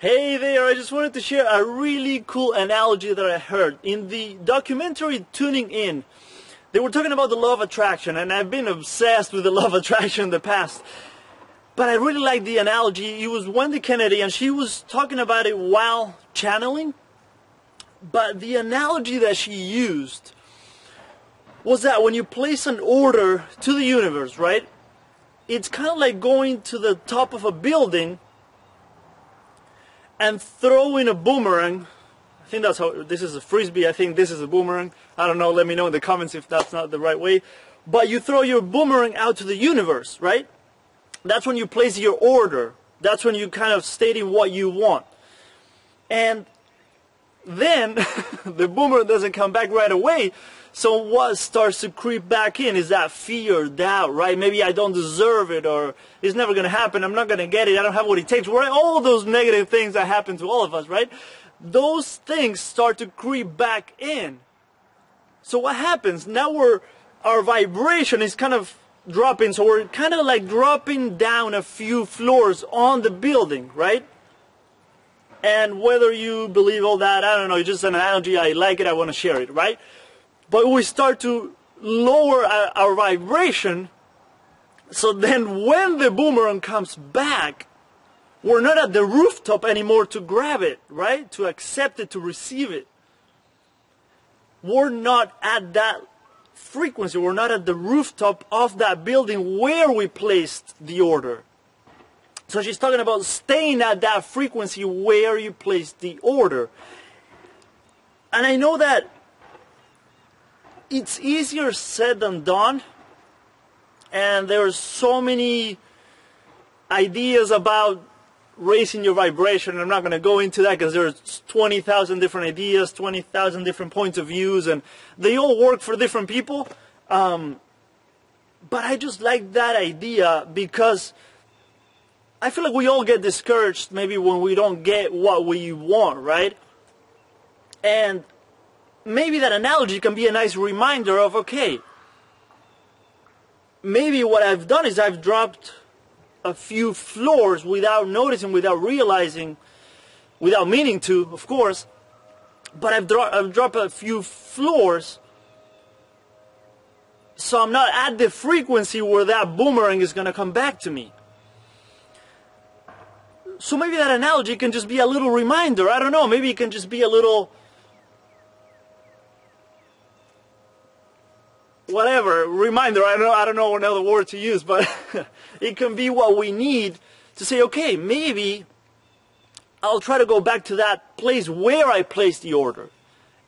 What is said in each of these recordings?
Hey there, I just wanted to share a really cool analogy that I heard. In the documentary Tuning In, they were talking about the law of attraction, and I've been obsessed with the law of attraction in the past. But I really like the analogy. It was Wendy Kennedy, and she was talking about it while channeling. But the analogy that she used was that when you place an order to the universe, right? It's kind of like going to the top of a building and throwing a boomerang. I think that's how this is a frisbee. I think this is a boomerang. I don't know. Let me know in the comments if that's not the right way. But you throw your boomerang out to the universe, right? That's when you place your order. That's when you kind of stating what you want. And then the boomer doesn't come back right away. So what starts to creep back in is that fear, doubt, right? Maybe I don't deserve it or it's never going to happen. I'm not going to get it. I don't have what it takes. Right? All those negative things that happen to all of us, right? Those things start to creep back in. So what happens? Now we're, our vibration is kind of dropping. So we're kind of like dropping down a few floors on the building, right? And whether you believe all that, I don't know, it's just an analogy. I like it. I want to share it, right? But we start to lower our, our vibration. So then when the boomerang comes back, we're not at the rooftop anymore to grab it, right? To accept it, to receive it. We're not at that frequency. We're not at the rooftop of that building where we placed the order. So she's talking about staying at that frequency where you place the order. And I know that it's easier said than done. And there are so many ideas about raising your vibration. I'm not going to go into that because there's 20,000 different ideas, 20,000 different points of views, and they all work for different people. Um, but I just like that idea because I feel like we all get discouraged maybe when we don't get what we want, right? And maybe that analogy can be a nice reminder of okay, maybe what I've done is I've dropped a few floors without noticing, without realizing, without meaning to, of course. But I've, dro- I've dropped a few floors, so I'm not at the frequency where that boomerang is going to come back to me. So maybe that analogy can just be a little reminder. I don't know. Maybe it can just be a little whatever reminder. I don't know. I don't know another word to use, but it can be what we need to say. Okay, maybe I'll try to go back to that place where I placed the order,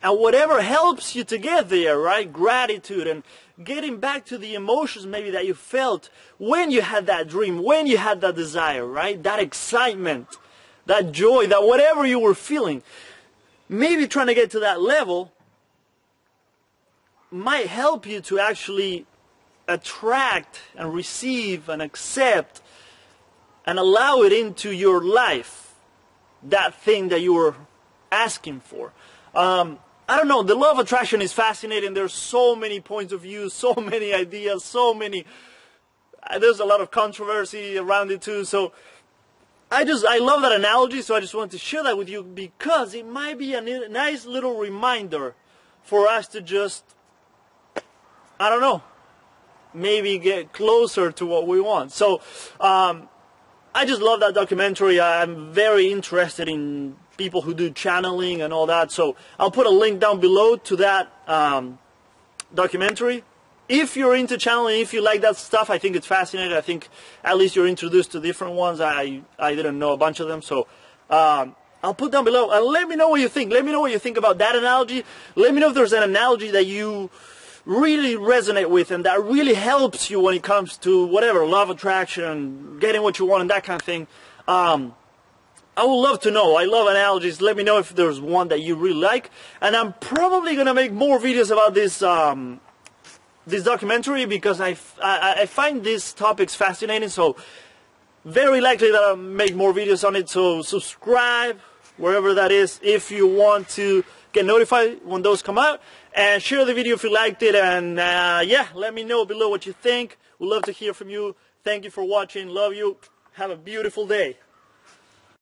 and whatever helps you to get there, right? Gratitude and getting back to the emotions maybe that you felt when you had that dream, when you had that desire, right? That excitement, that joy, that whatever you were feeling. Maybe trying to get to that level might help you to actually attract and receive and accept and allow it into your life that thing that you were asking for. Um, I don't know. The law of attraction is fascinating. There's so many points of view, so many ideas, so many. Uh, there's a lot of controversy around it too. So I just I love that analogy. So I just wanted to share that with you because it might be a nice little reminder for us to just I don't know, maybe get closer to what we want. So um, I just love that documentary. I'm very interested in people who do channeling and all that. So I'll put a link down below to that um, documentary. If you're into channeling, if you like that stuff, I think it's fascinating. I think at least you're introduced to different ones. I I didn't know a bunch of them, so um, I'll put down below and let me know what you think. Let me know what you think about that analogy. Let me know if there's an analogy that you really resonate with and that really helps you when it comes to whatever love attraction getting what you want and that kind of thing um, i would love to know. I love analogies. Let me know if there's one that you really like. And i'm probably going to make more videos about this um, this documentary because I, I, I find these topics fascinating. So very likely that i'll make more videos on it. So subscribe wherever that is if you want to get notified when those come out. And share the video if you liked it. And uh, yeah let me know below what you think. We'd love to hear from you. Thank you for watching. Love you. Have a beautiful day